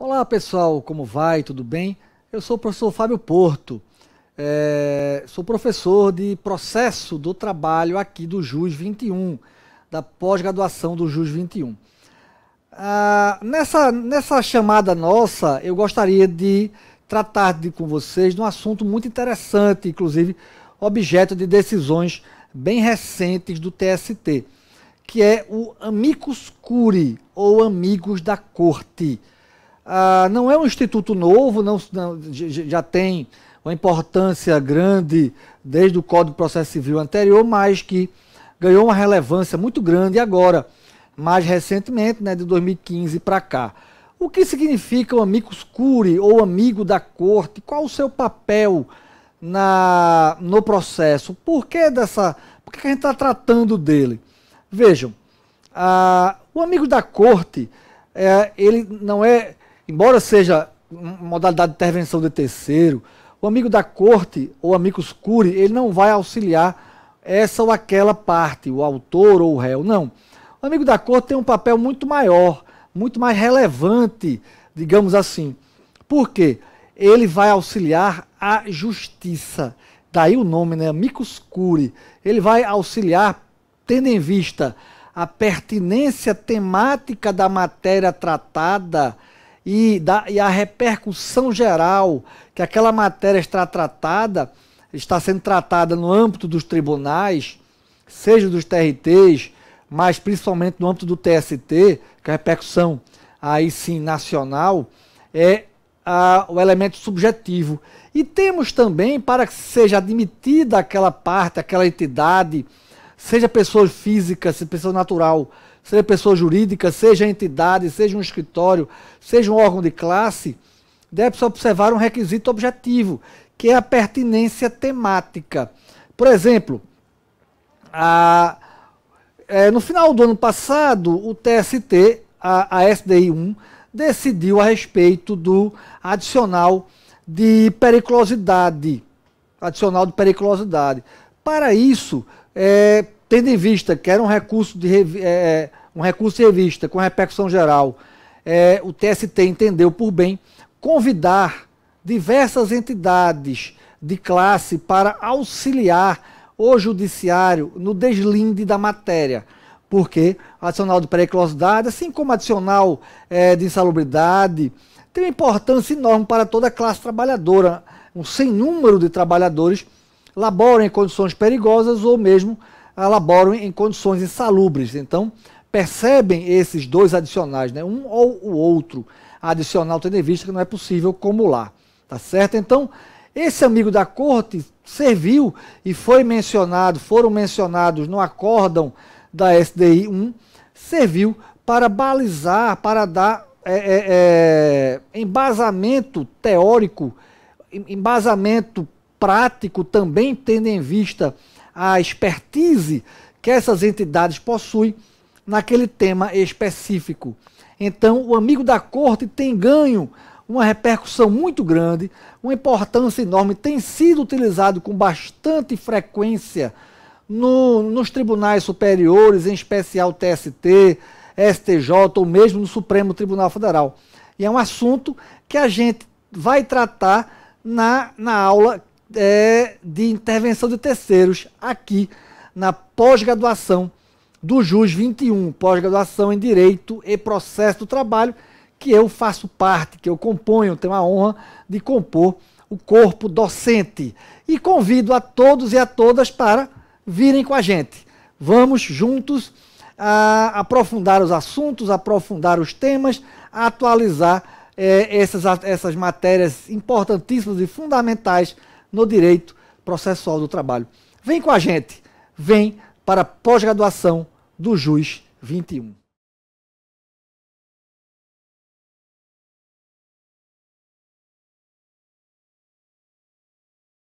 Olá pessoal, como vai? Tudo bem? Eu sou o professor Fábio Porto, é, sou professor de processo do trabalho aqui do JUS 21, da pós-graduação do JUS 21. Ah, nessa, nessa chamada nossa, eu gostaria de tratar de, com vocês de um assunto muito interessante, inclusive objeto de decisões bem recentes do TST, que é o amicus curi, ou amigos da corte. Ah, não é um instituto novo, não, não, já tem uma importância grande desde o Código de Processo Civil anterior, mas que ganhou uma relevância muito grande agora, mais recentemente, né, de 2015 para cá. O que significa o amicus curi ou amigo da corte? Qual o seu papel na, no processo? Por que dessa? Por que a gente está tratando dele? Vejam, ah, o amigo da corte, é, ele não é embora seja modalidade de intervenção de terceiro, o amigo da corte ou amigo curi, ele não vai auxiliar essa ou aquela parte, o autor ou o réu, não. O amigo da corte tem um papel muito maior, muito mais relevante, digamos assim. Por quê? Ele vai auxiliar a justiça. Daí o nome, né? Amicus curi. Ele vai auxiliar, tendo em vista a pertinência temática da matéria tratada, e, da, e a repercussão geral que aquela matéria está tratada, está sendo tratada no âmbito dos tribunais, seja dos TRTs, mas principalmente no âmbito do TST, que a repercussão aí sim nacional, é a, o elemento subjetivo. E temos também, para que seja admitida aquela parte, aquela entidade, seja pessoa física, seja pessoa natural, seja pessoa jurídica, seja entidade, seja um escritório, seja um órgão de classe, deve-se observar um requisito objetivo, que é a pertinência temática. Por exemplo, a, é, no final do ano passado, o TST, a, a SDI 1, decidiu a respeito do adicional de periculosidade. Adicional de periculosidade. Para isso, é, tendo em vista que era um recurso de é, um recurso de revista com repercussão geral, é, o TST entendeu por bem convidar diversas entidades de classe para auxiliar o judiciário no deslinde da matéria. Porque adicional de periculosidade, assim como adicional é, de insalubridade, tem uma importância enorme para toda a classe trabalhadora. Um sem número de trabalhadores laboram em condições perigosas ou mesmo laboram em condições insalubres. Então, percebem esses dois adicionais, né? um ou o outro adicional, tendo em vista que não é possível acumular. Tá certo? Então, esse amigo da corte serviu e foi mencionado, foram mencionados no acórdão da SDI 1, serviu para balizar, para dar é, é, é, embasamento teórico, embasamento prático também, tendo em vista a expertise que essas entidades possuem naquele tema específico. Então, o amigo da corte tem ganho uma repercussão muito grande, uma importância enorme, tem sido utilizado com bastante frequência no, nos tribunais superiores, em especial TST, STJ ou mesmo no Supremo Tribunal Federal. E é um assunto que a gente vai tratar na, na aula é, de intervenção de terceiros aqui na pós-graduação do JUS 21, pós-graduação em Direito e Processo do Trabalho, que eu faço parte, que eu componho, tenho a honra de compor o corpo docente. E convido a todos e a todas para virem com a gente. Vamos juntos a aprofundar os assuntos, aprofundar os temas, atualizar eh, essas, essas matérias importantíssimas e fundamentais no direito processual do trabalho. Vem com a gente, vem para pós-graduação do JUS 21.